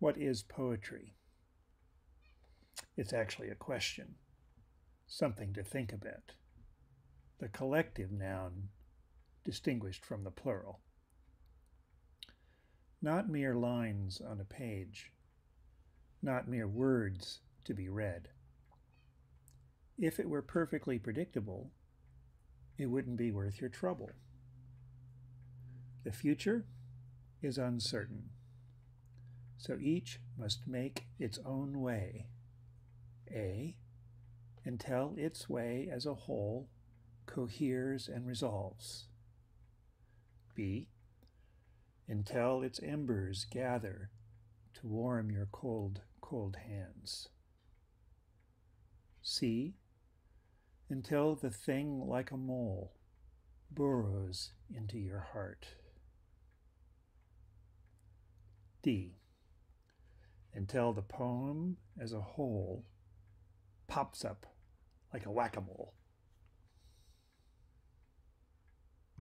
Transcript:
What is poetry? It's actually a question, something to think about. The collective noun distinguished from the plural. Not mere lines on a page, not mere words to be read. If it were perfectly predictable, it wouldn't be worth your trouble. The future is uncertain, so each must make its own way. A, until its way as a whole coheres and resolves. B, until its embers gather to warm your cold, cold hands. C, until the thing like a mole burrows into your heart. D, until the poem as a whole pops up like a whack-a-mole.